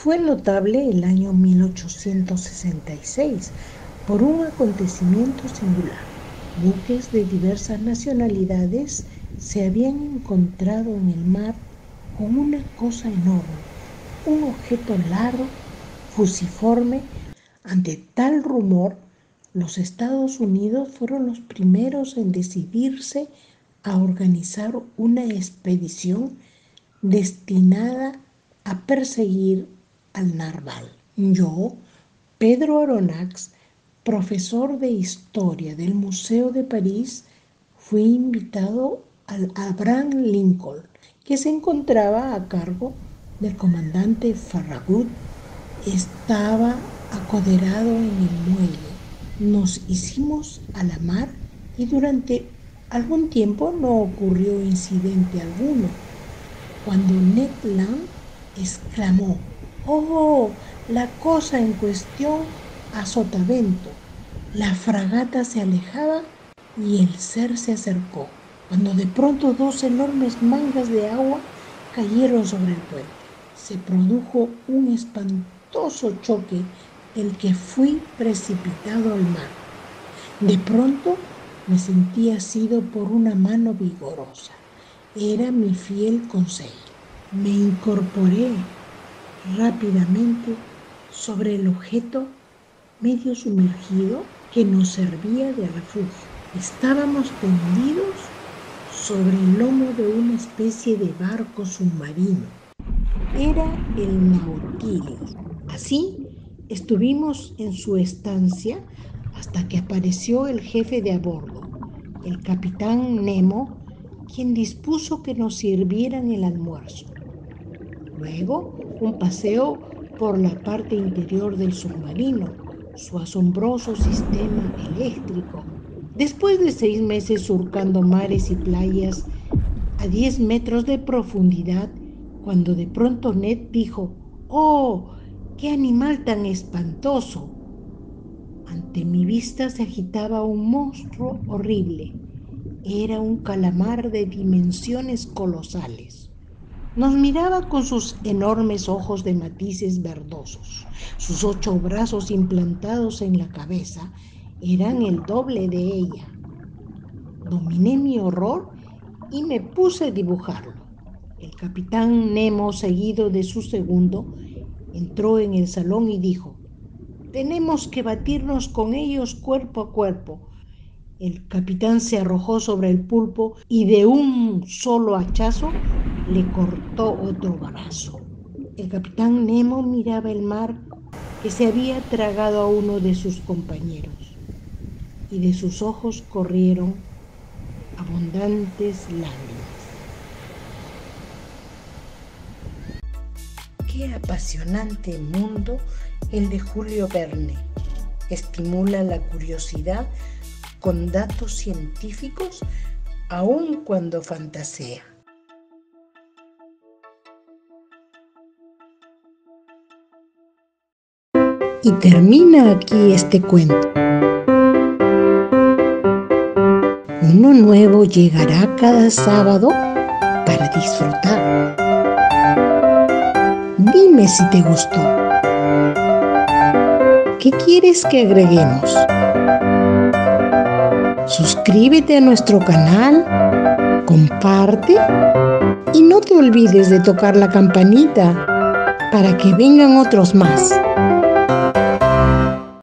Fue notable el año 1866 por un acontecimiento singular. Buques de diversas nacionalidades se habían encontrado en el mar con una cosa enorme, un objeto largo, fusiforme. Ante tal rumor, los Estados Unidos fueron los primeros en decidirse a organizar una expedición destinada a perseguir al narval. Yo, Pedro Aronax, profesor de historia del Museo de París, fui invitado al Abraham Lincoln, que se encontraba a cargo del comandante Farragut. Estaba acoderado en el muelle. Nos hicimos a la mar y durante algún tiempo no ocurrió incidente alguno. Cuando Ned Land exclamó, Oh, la cosa en cuestión a sotavento. La fragata se alejaba y el ser se acercó, cuando de pronto dos enormes mangas de agua cayeron sobre el puente. Se produjo un espantoso choque del que fui precipitado al mar. De pronto me sentí asido por una mano vigorosa. Era mi fiel consejo. Me incorporé rápidamente sobre el objeto medio sumergido que nos servía de refugio. Estábamos tendidos sobre el lomo de una especie de barco submarino. Era el Nautilus. Así estuvimos en su estancia hasta que apareció el jefe de a bordo, el capitán Nemo, quien dispuso que nos sirvieran el almuerzo. Luego, un paseo por la parte interior del submarino, su asombroso sistema eléctrico. Después de seis meses surcando mares y playas a 10 metros de profundidad, cuando de pronto Ned dijo, ¡Oh! ¡Qué animal tan espantoso! Ante mi vista se agitaba un monstruo horrible. Era un calamar de dimensiones colosales. Nos miraba con sus enormes ojos de matices verdosos. Sus ocho brazos implantados en la cabeza eran el doble de ella. Dominé mi horror y me puse a dibujarlo. El capitán Nemo, seguido de su segundo, entró en el salón y dijo, tenemos que batirnos con ellos cuerpo a cuerpo. El capitán se arrojó sobre el pulpo y de un solo hachazo le cortó otro brazo. El capitán Nemo miraba el mar que se había tragado a uno de sus compañeros y de sus ojos corrieron abundantes lágrimas. Qué apasionante mundo el de Julio Verne. Estimula la curiosidad con datos científicos aun cuando fantasea. Y termina aquí este cuento. Uno nuevo llegará cada sábado para disfrutar. Dime si te gustó. ¿Qué quieres que agreguemos? Suscríbete a nuestro canal, comparte y no te olvides de tocar la campanita para que vengan otros más.